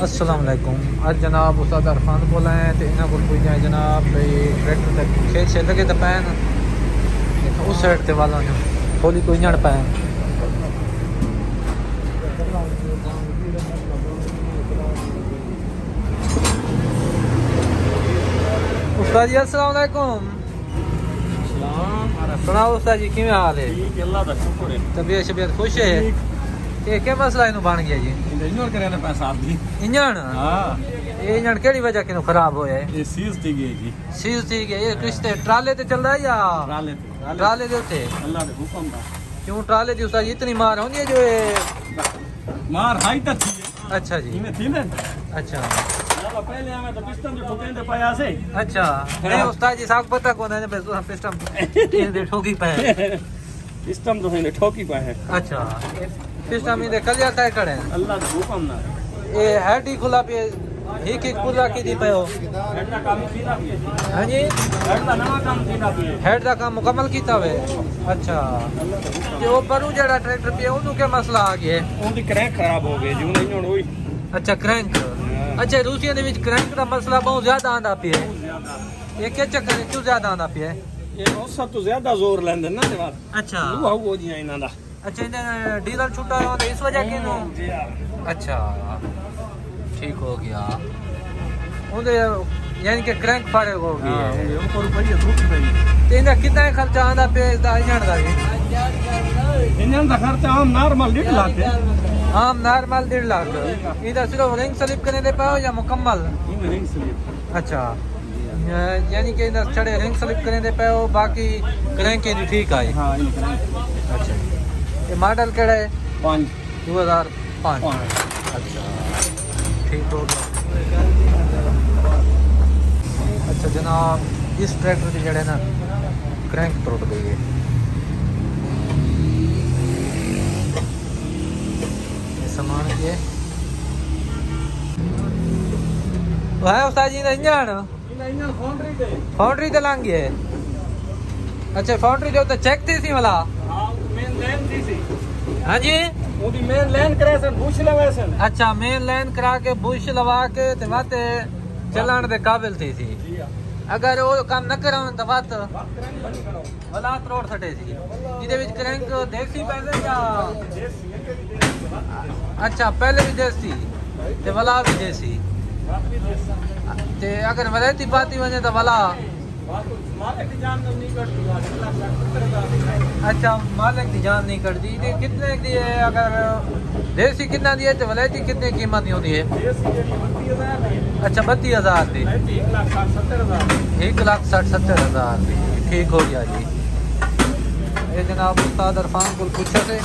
वालेकुम अज जनाब उस्ताद अरफान कोल आए ते इन्हां कोल पुजने जनाब भई ट्रैक्टर ते खेत छे लगे तो पैन। उस साइड ते वाला जो खोली कोई ञण पैन। उस्ताद जी अस्सलाम वालेकुम सुनाओ उस्ताद जी किवें हाल है? का है। तबीयत शबीयत खुश है? ना हाँ है ते है दे के दा दी इतनी मार है मार हाई तक अच्छा जी इमे थी अच्छा चलो पहले हमें तो पिस्टन जो ठोकेंदे पाया से अच्छा नहीं उस्ताद जी साग पता कोन है बस सिस्टम दे ठोकी पे सिस्टम तो है ठोकी पाए अच्छा सिस्टम दे कल जाता है कड़े अल्लाह के हुक्म ना ये हेड ही खुला पे एक एक पूरा की दी पे हो हेड का काम सीधा भी है हां जी हेड का नवा काम सीधा भी है हेड ਦਾ ਕੰਮ ਮੁਕੰਮਲ ਕੀਤਾ ਵੇ ਅੱਛਾ ਤੇ ਉਹ ਪਰੂ ਜਿਹੜਾ ਟਰੈਕਟਰ ਪਿਆ ਉਹਨੂੰ ਕੀ ਮਸਲਾ ਆ ਗਿਆ ਹੈ? ਉਹਦੀ ਕਰੈਕ ਖਰਾਬ ਹੋ ਗਈ ਜੀ ਉਹਨੇ ਇੰਜਨ ਹੋਈ ਅੱਛਾ ਕ੍ਰੈਂਕ ਅੱਛਾ ਰੂਸੀਆ ਦੇ ਵਿੱਚ ਕ੍ਰੈਂਕ ਦਾ ਮਸਲਾ ਬਹੁਤ ਜ਼ਿਆਦਾ ਆਂਦਾ ਪਿਆ ਹੈ ਇਹ ਕੀ ਚੱਕਰ ਹੈ ਕਿਉਂ ਜ਼ਿਆਦਾ ਆਂਦਾ ਪਿਆ ਹੈ ਇਹ ਉਸ ਤੋਂ ਜ਼ਿਆਦਾ ਜ਼ੋਰ ਲੈਂਦੇ ਨਾ ਜਵਾਬ ਅੱਛਾ ਉਹ ਹੋ ਜੀਆਂ ਇਹਨਾਂ ਦਾ अच्छा इधर डीजल छूटा रहा तो इस वजह के अच्छा ठीक हो गया। यानी कि क्रैंक फारग हो गया। इनका तो कितना खर्चा आंदा पे इंजन का इंजन का खर्चा हम नॉर्मल डेढ़ लाख हम नॉर्मल डेढ़ लाख। इधर सिर्फ़ रिंग स्लिप करने दे पाओ या मुकम्मल? रिंग स्लिप अच्छा। यानी कि इधर चढ़े रिंग स्लिप करने दे पाओ बाकी क्रैंक ठीक आई अच्छा। ये मॉडल केड़ा है? पाँच। दो हज़ार पाँच। अच्छा। ठीक हो गया। अच्छा जनाब इस ट्रैक्टर के जड़े ना क्रैंक टूट गई है। सामान ये भाई उस्ताद जी ने? इंजन फाउंड्री ते। लांगी है। अच्छा फाउंड्री जो तो चेक थी सी वाला हाँ जी ਉਹਦੀ ਮੇਨ ਲਾਈਨ ਕਰਾ ਸਨ ਬੁਸ਼ ਲਵਾ ਸਨ ਅੱਛਾ ਮੇਨ ਲਾਈਨ ਕਰਾ ਕੇ ਬੁਸ਼ ਲਵਾ ਕੇ ਤੇ ਵਾਤੇ ਚੱਲਣ ਦੇ ਕਾਬਿਲ ਥੀ ਸੀ ਅਗਰ ਉਹ ਕੰਮ ਨਾ ਕਰਾਂ ਤਾਂ ਵਾਤ ਵਲਾ ਤਰੋੜ ਛੱਡੇ ਸੀ ਜਿਹਦੇ ਵਿੱਚ ਕਰੰਕ ਦੇਸੀ ਪੈਸੇ ਜਾਂ ਅੱਛਾ ਪਹਿਲੇ ਵੀ ਦੇਸੀ ਤੇ ਵਲਾ ਵੀ ਦੇਸੀ ਤੇ ਅਗਰ ਵਲੈਤੀ ਪਾਤੀ ਵਜੇ ਤਾਂ ਵਲਾ अच्छा मालिक की जान नहीं कटती तो कितने की है? अगर देसी कितना दी है तो वलैती कितने कीमत दी होती है? अच्छा बत्ती हज़ार दी। एक लाख साठ सत्तर हज़ार दी। ठीक हो गया जी। ये जनाब उस्ताद अरफान को पूछा थे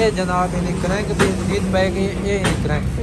ये जनाब इन्हें क्रैंक भी जीत पाएगी ये क्रैंक पे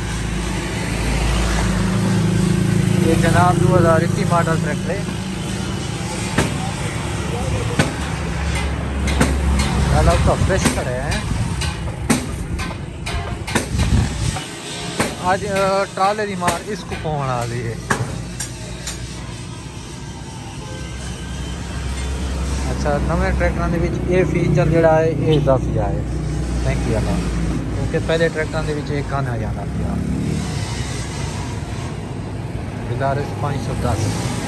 जनाब दो हज़ार इक्की मॉडल ट्रैक्टर है। फ्रेश तो खड़े हैं। आज ट्राले की मार इसको आ रही है। अच्छा नवे ट्रैक्टर के फीचर जोड़ा है ये दस है। Thank you Allah. क्योंकि पहले ट्रैक्टर के बीच जाना था that is fine